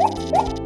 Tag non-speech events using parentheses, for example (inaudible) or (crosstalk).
What? (laughs)